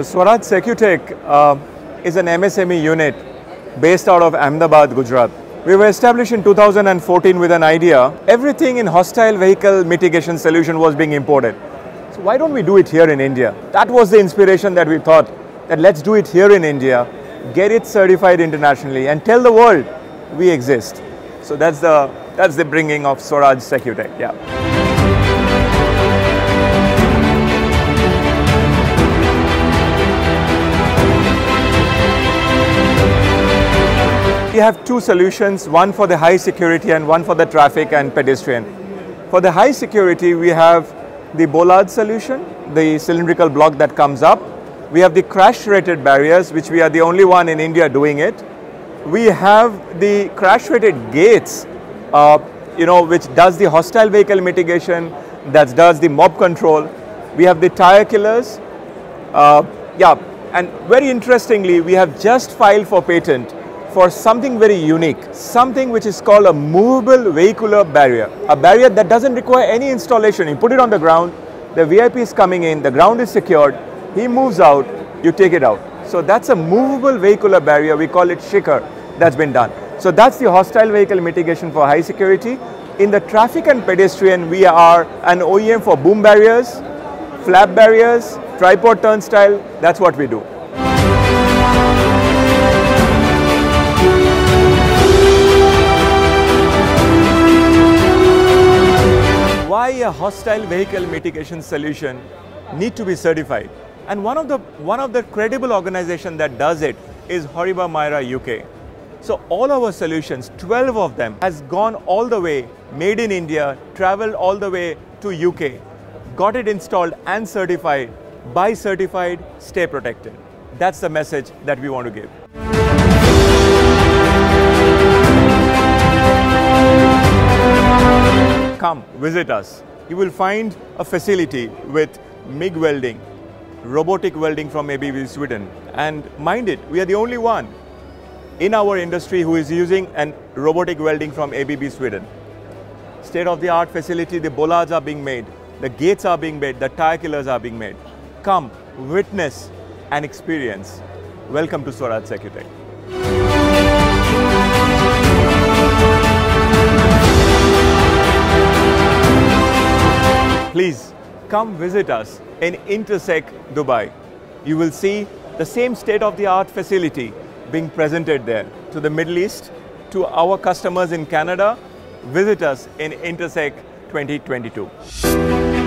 So Swaraj Secutech uh, is an MSME unit based out of Ahmedabad, Gujarat. We were established in 2014 with an idea. Everything in hostile vehicle mitigation solution was being imported. So why don't we do it here in India? That was the inspiration that we thought that let's do it here in India, get it certified internationally and tell the world we exist. So that's the, that's the bringing of Swaraj Secutech, yeah. Have two solutions, one for the high security and one for the traffic and pedestrian. For the high security, we have the bollard solution, the cylindrical block that comes up. We have the crash rated barriers, which we are the only one in India doing it. We have the crash rated gates, uh, you know, which does the hostile vehicle mitigation, that does the mob control. We have the tire killers. Uh, yeah, and very interestingly, we have just filed for patent for something very unique, something which is called a movable vehicular barrier, a barrier that doesn't require any installation. You put it on the ground, the VIP is coming in, the ground is secured, he moves out, you take it out. So that's a movable vehicular barrier, we call it shikar, that's been done. So that's the hostile vehicle mitigation for high security. In the traffic and pedestrian, we are an OEM for boom barriers, flap barriers, tripod turnstile, that's what we do. Hostile vehicle mitigation solution need to be certified. And one of the one of the credible organization that does it is Horiba Mira UK. So all our solutions, 12 of them, has gone all the way, made in India, traveled all the way to UK, got it installed and certified. Buy certified, stay protected. That's the message that we want to give. come visit us. You will find a facility with MIG welding, robotic welding from ABB Sweden. And mind it, we are the only one in our industry who is using an robotic welding from ABB Sweden. State of the art facility, the bollards are being made, the gates are being made, the tire killers are being made. Come, witness and experience. Welcome to Swaraj Secutech. Please come visit us in Intersec, Dubai. You will see the same state-of-the-art facility being presented there to the Middle East, to our customers in Canada. Visit us in Intersec 2022.